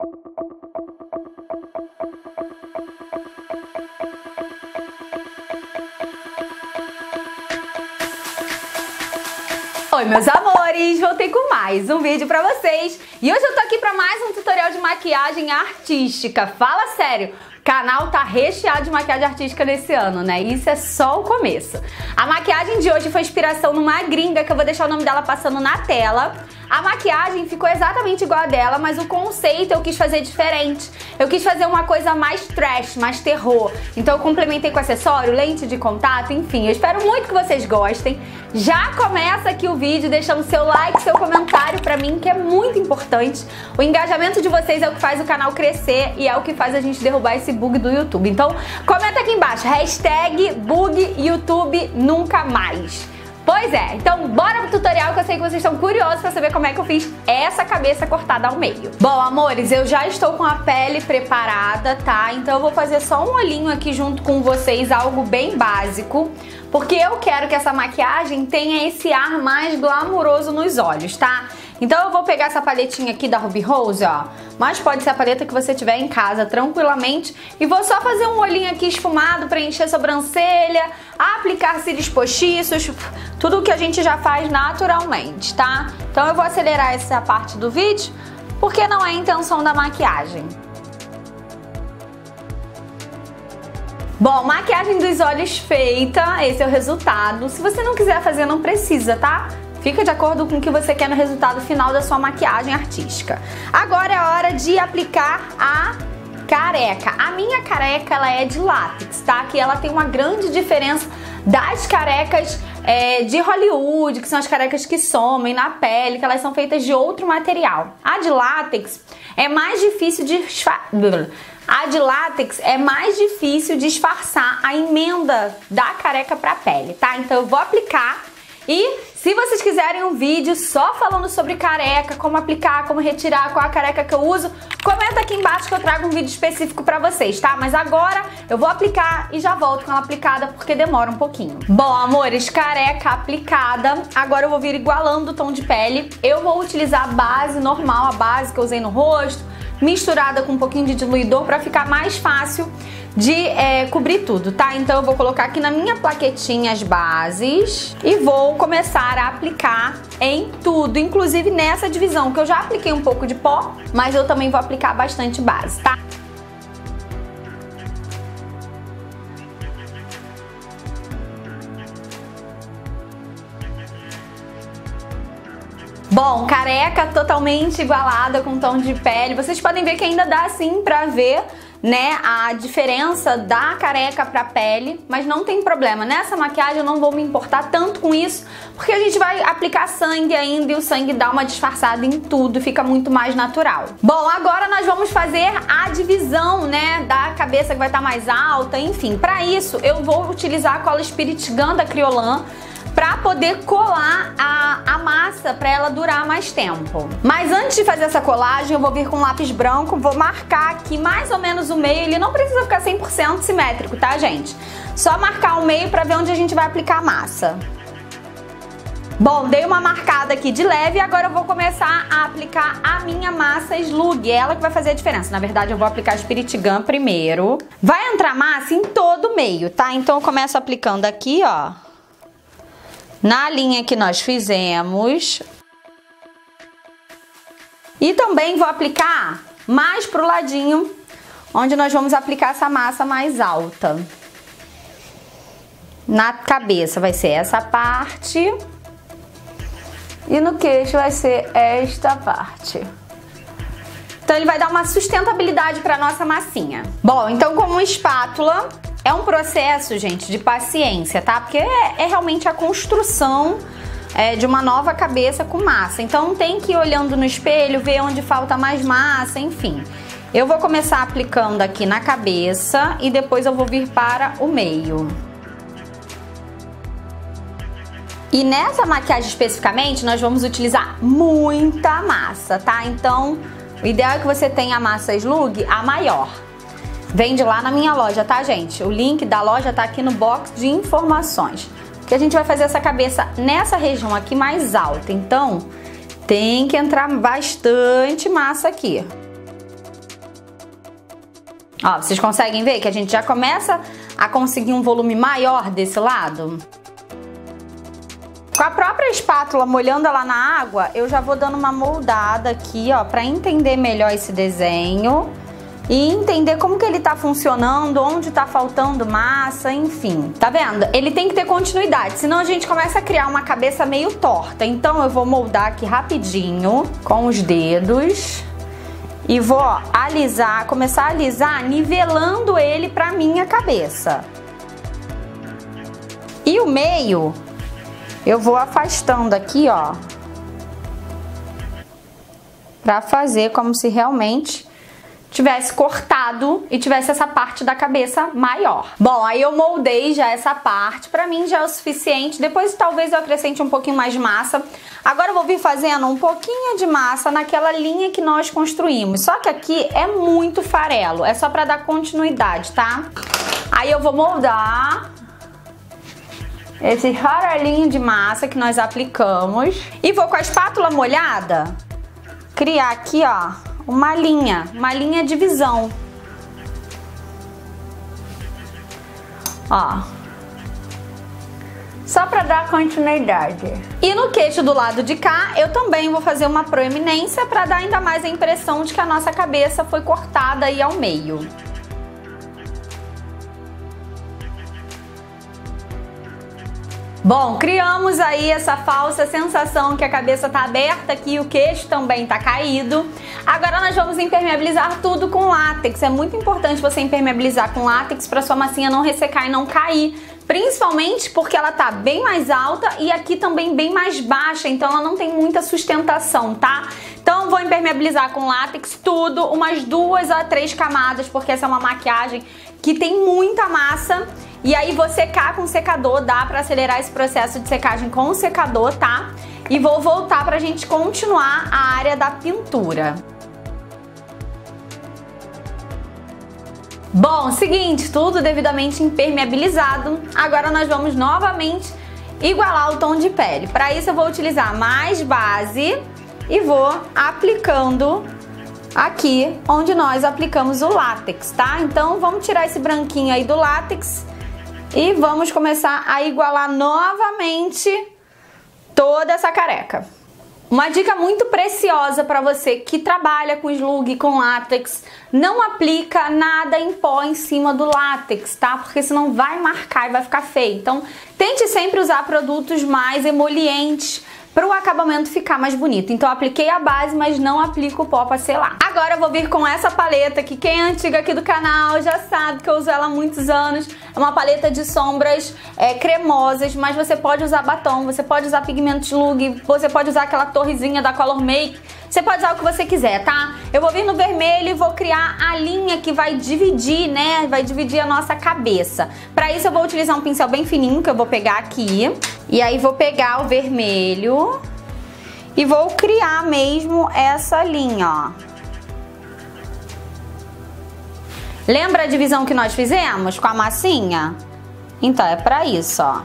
Oi meus amores, voltei com mais um vídeo pra vocês e hoje eu tô aqui pra mais um tutorial de maquiagem artística. Fala sério, canal tá recheado de maquiagem artística nesse ano, né? Isso é só o começo. A maquiagem de hoje foi inspiração numa gringa que eu vou deixar o nome dela passando na tela. A maquiagem ficou exatamente igual a dela, mas o conceito eu quis fazer diferente. Eu quis fazer uma coisa mais trash, mais terror. Então eu complementei com acessório, lente de contato, enfim. Eu espero muito que vocês gostem. Já começa aqui o vídeo deixando seu like, seu comentário mim, que é muito importante. O engajamento de vocês é o que faz o canal crescer e é o que faz a gente derrubar esse bug do YouTube. Então comenta aqui embaixo, hashtag bug YouTube nunca mais. Pois é, então bora pro tutorial que eu sei que vocês estão curiosos pra saber como é que eu fiz essa cabeça cortada ao meio. Bom, amores, eu já estou com a pele preparada, tá? Então eu vou fazer só um olhinho aqui junto com vocês, algo bem básico, porque eu quero que essa maquiagem tenha esse ar mais glamuroso nos olhos, tá? Então eu vou pegar essa paletinha aqui da Ruby Rose, ó, mas pode ser a paleta que você tiver em casa tranquilamente e vou só fazer um olhinho aqui esfumado, preencher a sobrancelha, aplicar cílios postiços, tudo que a gente já faz naturalmente, tá? Então eu vou acelerar essa parte do vídeo, porque não é a intenção da maquiagem. Bom, maquiagem dos olhos feita, esse é o resultado. Se você não quiser fazer, não precisa, tá? Fica de acordo com o que você quer no resultado final da sua maquiagem artística. Agora é a hora de aplicar a careca. A minha careca ela é de látex, tá? Que ela tem uma grande diferença das carecas é, de Hollywood, que são as carecas que somem na pele, que elas são feitas de outro material. A de látex é mais difícil de a de látex é mais difícil disfarçar a emenda da careca para a pele, tá? Então eu vou aplicar e se vocês quiserem um vídeo só falando sobre careca, como aplicar, como retirar, qual a careca que eu uso, comenta aqui embaixo que eu trago um vídeo específico pra vocês, tá? Mas agora eu vou aplicar e já volto com ela aplicada porque demora um pouquinho. Bom, amores, careca aplicada. Agora eu vou vir igualando o tom de pele. Eu vou utilizar a base normal, a base que eu usei no rosto, misturada com um pouquinho de diluidor para ficar mais fácil de é, cobrir tudo, tá? Então eu vou colocar aqui na minha plaquetinha as bases e vou começar a aplicar em tudo, inclusive nessa divisão, que eu já apliquei um pouco de pó, mas eu também vou aplicar bastante base, tá? Bom, careca totalmente igualada com tom de pele. Vocês podem ver que ainda dá assim pra ver né, a diferença da careca pra pele, mas não tem problema. Nessa maquiagem eu não vou me importar tanto com isso, porque a gente vai aplicar sangue ainda e o sangue dá uma disfarçada em tudo, fica muito mais natural. Bom, agora nós vamos fazer a divisão, né, da cabeça que vai estar tá mais alta, enfim. Para isso eu vou utilizar a cola Spirit Gun da Criolan, para poder colar a, a massa para ela durar mais tempo. Mas antes de fazer essa colagem, eu vou vir com um lápis branco, vou marcar aqui mais ou menos o meio, ele não precisa ficar 100% simétrico, tá, gente? Só marcar o meio para ver onde a gente vai aplicar a massa. Bom, dei uma marcada aqui de leve e agora eu vou começar a aplicar a minha massa Slug, ela que vai fazer a diferença. Na verdade, eu vou aplicar Spirit Gun primeiro. Vai entrar massa em todo o meio, tá? Então eu começo aplicando aqui, ó na linha que nós fizemos. E também vou aplicar mais pro ladinho, onde nós vamos aplicar essa massa mais alta. Na cabeça vai ser essa parte. E no queixo vai ser esta parte. Então ele vai dar uma sustentabilidade para nossa massinha. Bom, então com uma espátula é um processo, gente, de paciência, tá? Porque é, é realmente a construção é, de uma nova cabeça com massa. Então tem que ir olhando no espelho, ver onde falta mais massa, enfim. Eu vou começar aplicando aqui na cabeça e depois eu vou vir para o meio. E nessa maquiagem especificamente, nós vamos utilizar muita massa, tá? Então, o ideal é que você tenha a massa slug a maior. Vende lá na minha loja, tá, gente? O link da loja tá aqui no box de informações. Que a gente vai fazer essa cabeça nessa região aqui mais alta. Então, tem que entrar bastante massa aqui. Ó, vocês conseguem ver que a gente já começa a conseguir um volume maior desse lado? Com a própria espátula molhando ela na água, eu já vou dando uma moldada aqui, ó, pra entender melhor esse desenho e entender como que ele tá funcionando, onde tá faltando massa, enfim. Tá vendo? Ele tem que ter continuidade, senão a gente começa a criar uma cabeça meio torta. Então eu vou moldar aqui rapidinho com os dedos e vou ó, alisar, começar a alisar nivelando ele pra minha cabeça. E o meio eu vou afastando aqui, ó, pra fazer como se realmente tivesse cortado e tivesse essa parte da cabeça maior. Bom, aí eu moldei já essa parte, pra mim já é o suficiente, depois talvez eu acrescente um pouquinho mais de massa. Agora eu vou vir fazendo um pouquinho de massa naquela linha que nós construímos, só que aqui é muito farelo, é só pra dar continuidade, tá? Aí eu vou moldar esse farelinho de massa que nós aplicamos e vou com a espátula molhada criar aqui, ó, uma linha, uma linha de visão. Ó. Só para dar continuidade. E no queixo do lado de cá, eu também vou fazer uma proeminência para dar ainda mais a impressão de que a nossa cabeça foi cortada aí ao meio. Bom, criamos aí essa falsa sensação que a cabeça tá aberta aqui, o queixo também tá caído. Agora nós vamos impermeabilizar tudo com látex. É muito importante você impermeabilizar com látex para sua massinha não ressecar e não cair. Principalmente porque ela tá bem mais alta e aqui também bem mais baixa, então ela não tem muita sustentação, tá? Então vou impermeabilizar com látex tudo, umas duas a três camadas, porque essa é uma maquiagem que tem muita massa e aí vou secar com secador, dá pra acelerar esse processo de secagem com o secador, tá? E vou voltar pra gente continuar a área da pintura. Bom, seguinte, tudo devidamente impermeabilizado. Agora nós vamos novamente igualar o tom de pele. Para isso eu vou utilizar mais base e vou aplicando aqui onde nós aplicamos o látex, tá? Então vamos tirar esse branquinho aí do látex e vamos começar a igualar novamente toda essa careca. Uma dica muito preciosa para você que trabalha com slug, com látex, não aplica nada em pó em cima do látex, tá? Porque senão vai marcar e vai ficar feio. Então, tente sempre usar produtos mais emolientes para o acabamento ficar mais bonito. Então apliquei a base, mas não aplico o pó para selar. Agora eu vou vir com essa paleta que quem é antiga aqui do canal já sabe que eu uso ela há muitos anos. É uma paleta de sombras é, cremosas, mas você pode usar batom, você pode usar pigmento lug, você pode usar aquela torrezinha da Color Make você pode usar o que você quiser, tá? Eu vou vir no vermelho e vou criar a linha que vai dividir, né? Vai dividir a nossa cabeça. Para isso eu vou utilizar um pincel bem fininho que eu vou pegar aqui. E aí vou pegar o vermelho e vou criar mesmo essa linha, ó. Lembra a divisão que nós fizemos com a massinha? Então é para isso, ó.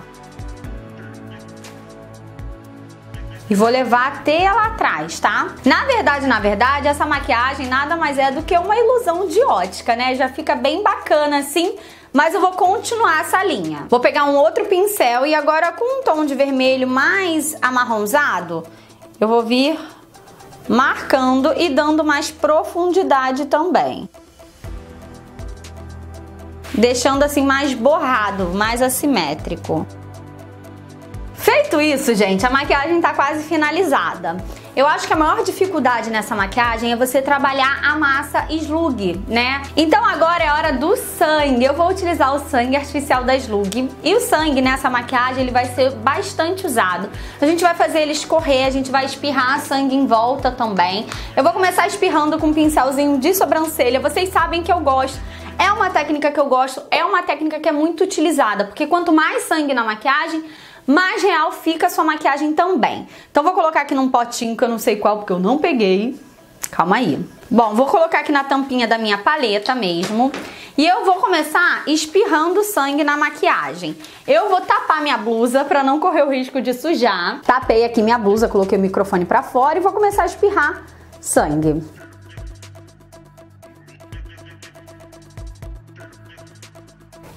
E vou levar até lá atrás, tá? Na verdade, na verdade, essa maquiagem nada mais é do que uma ilusão de ótica, né? Já fica bem bacana assim, mas eu vou continuar essa linha. Vou pegar um outro pincel e agora com um tom de vermelho mais amarronzado, eu vou vir marcando e dando mais profundidade também. Deixando assim mais borrado, mais assimétrico. Feito isso, gente, a maquiagem tá quase finalizada. Eu acho que a maior dificuldade nessa maquiagem é você trabalhar a massa slug, né? Então agora é hora do sangue. Eu vou utilizar o sangue artificial da slug. E o sangue nessa maquiagem, ele vai ser bastante usado. A gente vai fazer ele escorrer, a gente vai espirrar sangue em volta também. Eu vou começar espirrando com um pincelzinho de sobrancelha. Vocês sabem que eu gosto é uma técnica que eu gosto, é uma técnica que é muito utilizada, porque quanto mais sangue na maquiagem, mais real fica a sua maquiagem também. Então vou colocar aqui num potinho que eu não sei qual, porque eu não peguei. Calma aí. Bom, vou colocar aqui na tampinha da minha paleta mesmo. E eu vou começar espirrando sangue na maquiagem. Eu vou tapar minha blusa para não correr o risco de sujar. Tapei aqui minha blusa, coloquei o microfone para fora e vou começar a espirrar sangue.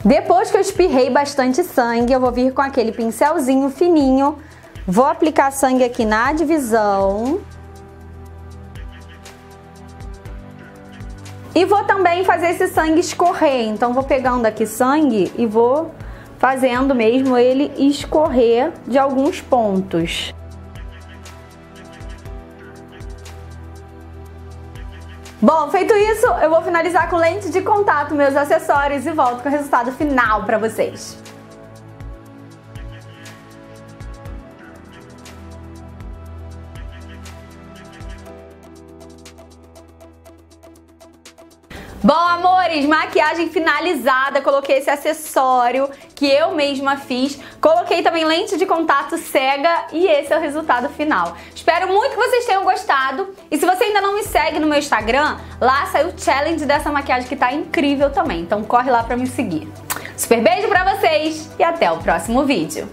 Depois que eu espirrei bastante sangue, eu vou vir com aquele pincelzinho fininho, vou aplicar sangue aqui na divisão. E vou também fazer esse sangue escorrer, então vou pegando aqui sangue e vou fazendo mesmo ele escorrer de alguns pontos. Bom, feito isso, eu vou finalizar com lente de contato, meus acessórios e volto com o resultado final para vocês. Maquiagem finalizada, coloquei esse acessório que eu mesma fiz, coloquei também lente de contato cega e esse é o resultado final. Espero muito que vocês tenham gostado e se você ainda não me segue no meu Instagram, lá saiu o challenge dessa maquiagem que tá incrível também, então corre lá pra me seguir. Super beijo pra vocês e até o próximo vídeo.